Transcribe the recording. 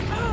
Ah!